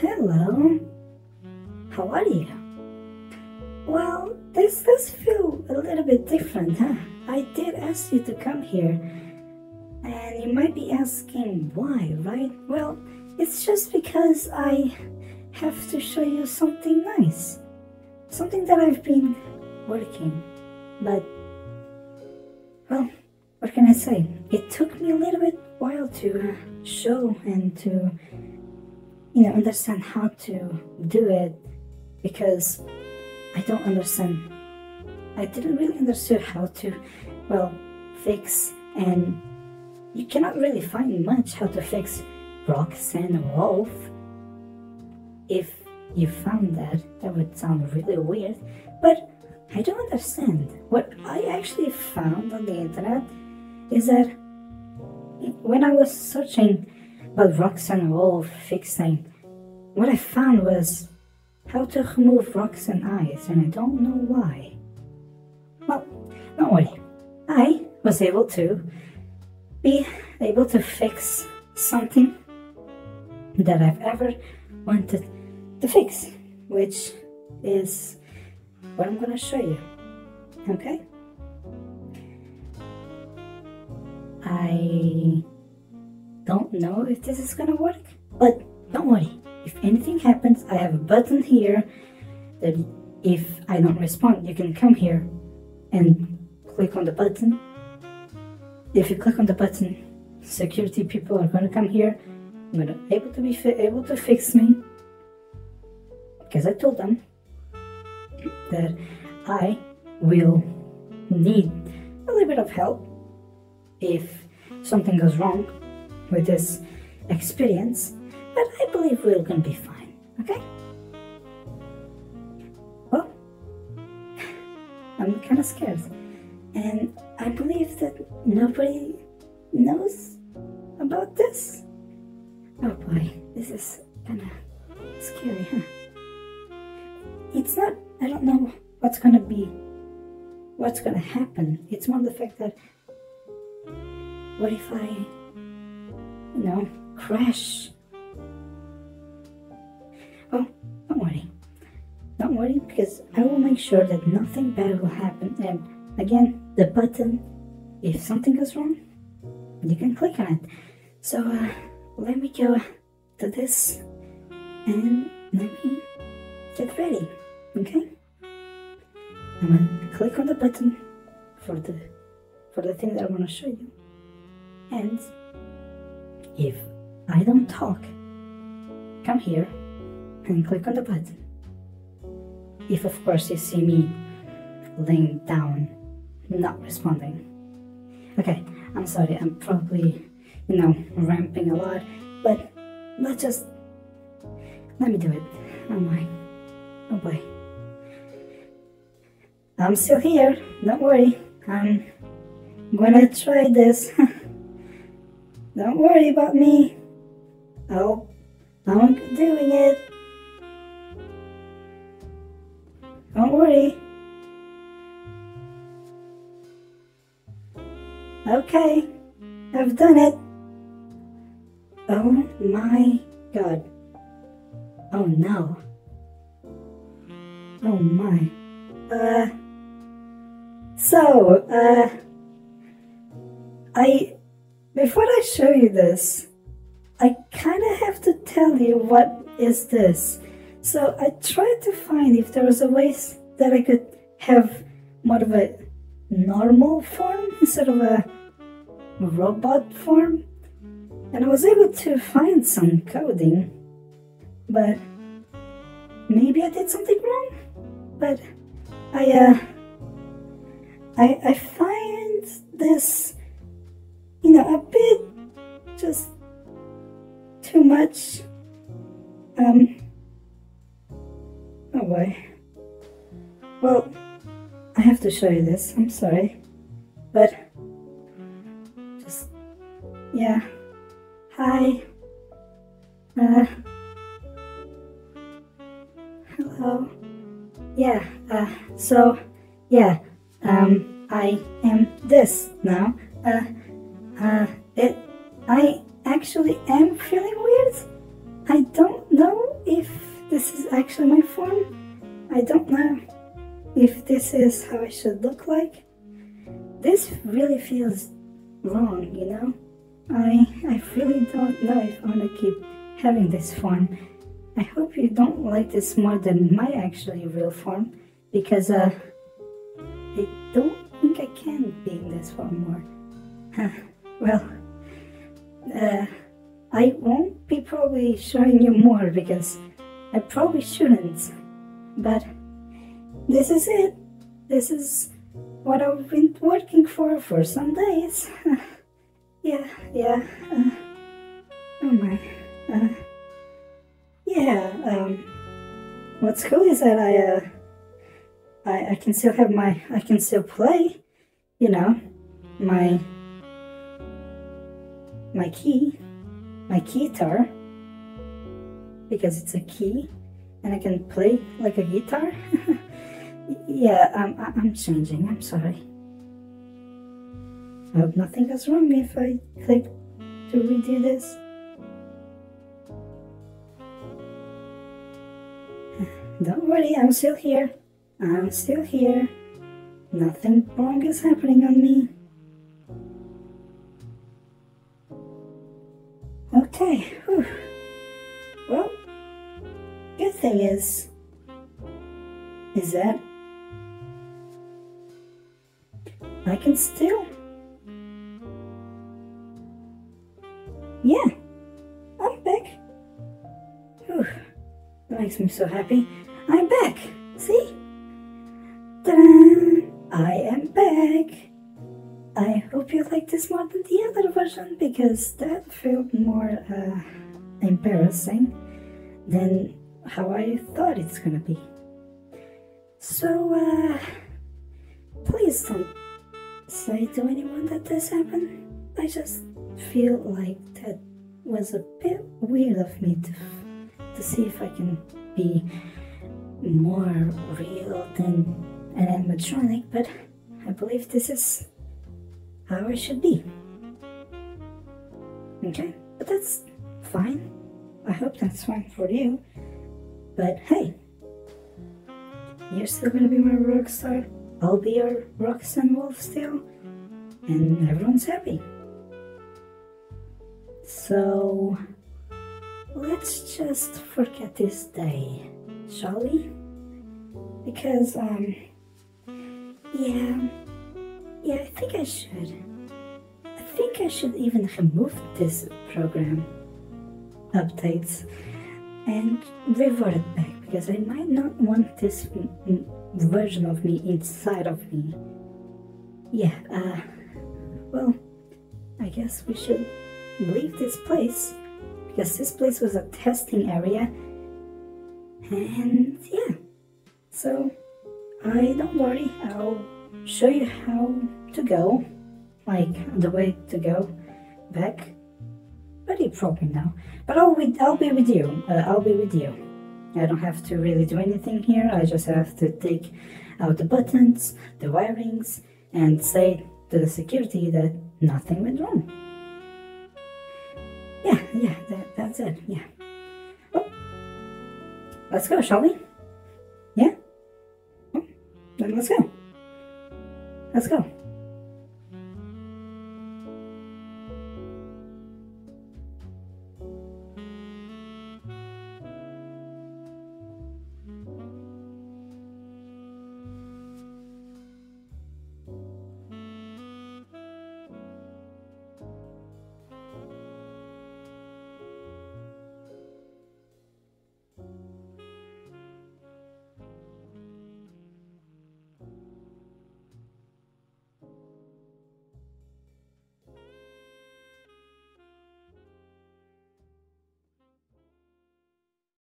Hello. How are you? Well, this does feel a little bit different, huh? I did ask you to come here. And you might be asking why, right? Well, it's just because I have to show you something nice. Something that I've been working. But, well, what can I say? It took me a little bit while to show and to, you know, understand how to do it because I don't understand. I didn't really understand how to, well, fix and you cannot really find much how to fix Roxanne Wolf. If you found that, that would sound really weird, but I don't understand. What I actually found on the internet is that when I was searching about Roxanne Wolf fixing, what I found was how to remove rocks and ice, and I don't know why. Well, don't worry. I was able to be able to fix something that I've ever wanted to fix, which is what I'm gonna show you. Okay? I don't know if this is gonna work, but don't worry. If anything happens, I have a button here that if I don't respond, you can come here and click on the button. If you click on the button, security people are gonna come here. I'm gonna able to be able to fix me because I told them that I will need a little bit of help if something goes wrong with this experience, but I believe we're gonna be fine, okay? Well, I'm kind of scared, and I believe that nobody knows about this. Oh boy, this is kind of scary, huh? It's not, I don't know what's gonna be, what's gonna happen. It's more the fact that what if I, you know, crash? Well, don't worry. Don't worry because I will make sure that nothing bad will happen. And again, the button, if something goes wrong, you can click on it. So uh, let me go to this and let me get ready, okay? I'm gonna click on the button for the for the thing that I want to show you. And if I don't talk, come here and click on the button. If of course you see me laying down, not responding. Okay, I'm sorry, I'm probably, you know, ramping a lot, but let's just, let me do it. Oh my, oh boy. I'm still here, don't worry. I'm gonna try this. Don't worry about me. Oh, I'm doing it. Don't worry. Okay, I've done it. Oh my god. Oh no. Oh my. Uh. So, uh. I before I show you this, I kind of have to tell you what is this. So I tried to find if there was a way that I could have more of a normal form instead of a robot form. And I was able to find some coding, but maybe I did something wrong. But I, uh, I, I find this you know, a bit just too much. Um, oh boy. Well, I have to show you this. I'm sorry. But, just, yeah. Hi. Uh, hello. Yeah, uh, so, yeah, um, I am this now. Uh, uh, it, I actually am feeling weird. I don't know if this is actually my form. I don't know if this is how I should look like. This really feels wrong, you know? I, I really don't know if I want to keep having this form. I hope you don't like this more than my actually real form, because uh, I don't think I can be in this form more. Well, uh, I won't be probably showing you more because I probably shouldn't, but this is it. This is what I've been working for for some days. yeah, yeah. Uh, oh my. Uh, yeah. Um. What's cool is that I uh. I I can still have my I can still play. You know, my my key, my guitar, because it's a key, and I can play like a guitar. yeah, I'm, I'm changing. I'm sorry. I hope nothing goes wrong if I click to redo this. Don't worry, I'm still here. I'm still here. Nothing wrong is happening on me. Is, is that I can still, yeah, I'm back. Whew. That makes me so happy. I'm back, see? Ta-da! I am back. I hope you like this more than the other version because that felt more uh, embarrassing than how I thought it's gonna be. So, uh, please don't say to anyone that this happened. I just feel like that was a bit weird of me to, to see if I can be more real than an animatronic, but I believe this is how it should be. Okay, but that's fine. I hope that's fine for you. But hey, you're still gonna be my rock star. I'll be your Roxanne Wolf still, and everyone's happy. So let's just forget this day, shall we? Because um, yeah. Yeah, I think I should. I think I should even remove this program updates and revert it back because I might not want this version of me inside of me. Yeah, uh, well, I guess we should leave this place because this place was a testing area and yeah, so I don't worry, I'll show you how to go, like the way to go back. You probably know. But I'll, with, I'll be with you. Uh, I'll be with you. I don't have to really do anything here. I just have to take out the buttons, the wirings, and say to the security that nothing went wrong. Yeah, yeah, that, that's it. Yeah. Well, let's go, shall we? Yeah? Well, then let's go. Let's go.